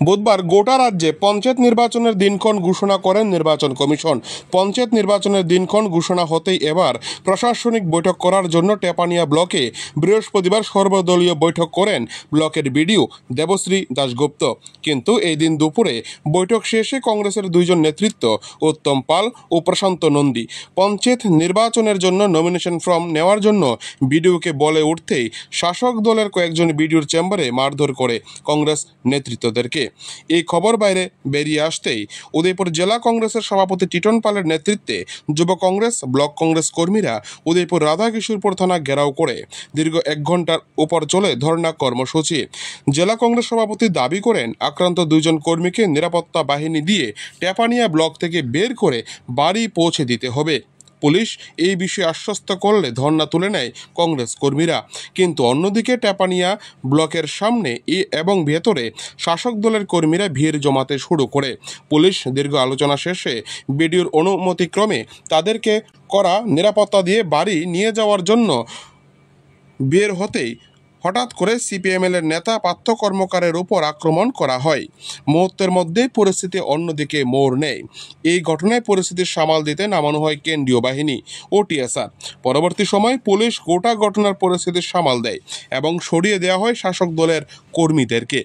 বুধবার গোটা রাজ্যে পঞ্চায়েত নির্বাচনের দিনক্ষণ ঘোষণা করেন নির্বাচন কমিশন। পঞ্চায়েত নির্বাচনের দিনক্ষণ ঘোষণা হতেই এবার প্রশাসনিক বৈঠক করার জন্য টেপানিয়া ব্লকে বৃহস্পতিবার সর্বদলীয় বৈঠক করেন ব্লকের বিডিও দেবশ্রী দাশগুপ্ত। কিন্তু এই দিন দুপুরে বৈঠক শেষে কংগ্রেসের দুইজন নেতৃত্ব উত্তম পাল ও প্রশান্ত নন্দী। পঞ্চায়েত নির্বাচনের জন্য নমিনেশন ফর্ম নেওয়ার জন্য বিডিওকে বলে উঠতেই শাসক দলের কয়েকজন বিডিওর চেম্বারে মারধর করে কংগ্রেস নেতৃত্বদেরকে। এই খবর বাইরে বেরিয়ে আসতেই উদয়পুর জেলা কংগ্রেসের সভাপতি টিটন পালের নেতৃত্বে যুব কংগ্রেস, ব্লক কংগ্রেস কর্মীরা উদয়পুর রাধাকিশোরপুর থানা ঘেরাও করে দীর্ঘ এক ঘণ্টার উপর চলে ধর্ণা কর্মসূচি। জেলা কংগ্রেস সভাপতি দাবি করেন, আক্রান্ত দুইজন কর্মীকে নিরাপত্তা বাহিনী দিয়ে ট্যাপানিয়া ব্লক থেকে বের করে বাড়ি পৌঁছে দিতে হবে। পুলিশ এই বিষয়ে আশ্বস্ত করলে ধর্না তুলে নেয় কংগ্রেস কর্মীরা। কিন্তু অন্যদিকে ট্যাপানিয়া ব্লকের সামনে এবং ভেতরে শাসক দলের কর্মীরা ভিড় জমাতে শুরু করে। পুলিশ দীর্ঘ আলোচনা শেষে বিডিওর অনুমতিক্রমে তাদেরকে করা নিরাপত্তা দিয়ে বাড়ি নিয়ে যাওয়ার জন্য বের হতেই হঠাৎ করে সিপিএমএল এর নেতা পার্থ কর্মকারের উপর আক্রমণ করা হয়। মুহূর্তের মধ্যেই পরিস্থিতি অন্যদিকে মোড় নেয়। এই ঘটনায় পরিস্থিতি সামাল দিতে নামানো হয় কেন্দ্রীয় বাহিনী ও টিএসআর। পরবর্তী সময় পুলিশ গোটা ঘটনার পরিস্থিতি সামাল দেয় এবং সরিয়ে দেওয়া হয় শাসক দলের কর্মীদেরকে।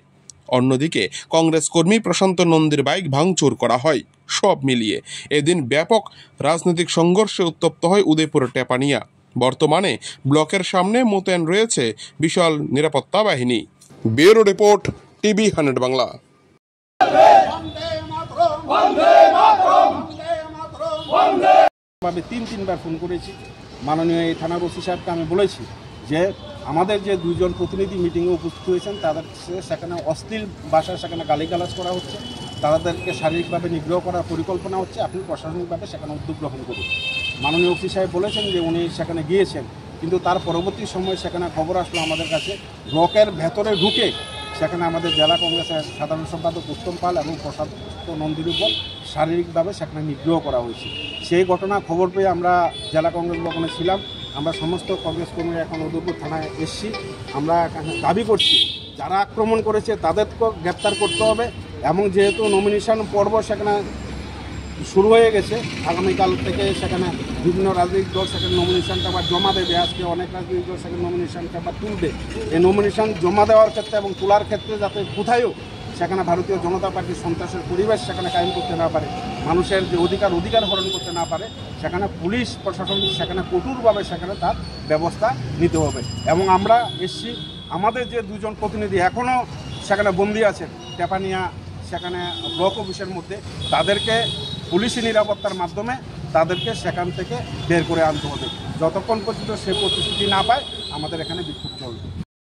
অন্যদিকে কংগ্রেস কর্মী প্রশান্ত নন্দীর বাইক ভাঙচুর করা হয়। সব মিলিয়ে এদিন ব্যাপক রাজনৈতিক সংঘর্ষে উত্তপ্ত হয় উদয়পুর টেপানিয়া। বর্তমানে ব্লকের সামনে মোতায়েন রয়েছে বিশাল নিরাপত্তা বাহিনী। Bureau report, TV hundred Bangla. ভাবে তিন তিনবার ফোন করেছি। মাননীয় এই থানার ওসি সাহেবকে আমি বলেছি যে আমাদের যে দুজন প্রতিনিধি মিটিংয়ে উপস্থিত হয়েছেন, তাদের সেখানে অশ্লীল ভাষায় সেখানে গালিগালাজ করা হচ্ছে, তাদেরকে শারীরিকভাবে নিগ্রহ করার পরিকল্পনা হচ্ছে, আপনি প্রশাসনিকভাবে সেখানে উদ্যোগ গ্রহণ করুন। মাননীয় ওসি সাহেব বলেছেন যে উনি সেখানে গিয়েছেন। কিন্তু তার পরবর্তী সময় সেখানে খবর আসলো আমাদের কাছে, ব্লকের ভেতরে ঢুকে সেখানে আমাদের জেলা কংগ্রেসের সাধারণ সম্পাদক উত্তম পাল এবং প্রসাদ নন্দীর উপর শারীরিকভাবে সেখানে নিগ্রহ করা হয়েছে। সেই ঘটনা খবর পেয়ে আমরা জেলা কংগ্রেস ভবনে ছিলাম। আমরা সমস্ত কংগ্রেস কর্মীরা এখন উদয়পুর থানায় এসেছি। আমরা এখানে দাবি করছি, যারা আক্রমণ করেছে তাদেরকেও গ্রেপ্তার করতে হবে এবং যেহেতু নমিনেশন পর্ব সেখানে শুরু হয়ে গেছে। আগামীকাল থেকে সেখানে বিভিন্ন রাজনৈতিক দল সেখানে নমিনেশনটা আবার জমা দেবে। আজকে অনেক রাজনৈতিক দল সেখানে নমিনেশনটা আবার তুলবে। এই নমিনেশন জমা দেওয়ার ক্ষেত্রে এবং তোলার ক্ষেত্রে যাতে কোথায়ও সেখানে ভারতীয় জনতা পার্টির সন্ত্রাসের পরিবেশ সেখানে কায়েম করতে না পারে, মানুষের যে অধিকার অধিকার হরণ করতে না পারে, সেখানে পুলিশ, প্রশাসন সেখানে কঠোরভাবে সেখানে তার ব্যবস্থা নিতে হবে। এবং আমরা এসছি, আমাদের যে দুজন প্রতিনিধি এখনও সেখানে বন্দী আছেন, টেপানিয়া সেখানে ব্লক অফিসের মধ্যে, তাদেরকে পুলিশি নিরাপত্তার মাধ্যমে তাদেরকে সেখান থেকে বের করে আনতে হবে। যতক্ষণ পর্যন্ত সে প্রতিশ্রুতি না পায়, আমাদের এখানে বিক্ষোভ চলবে।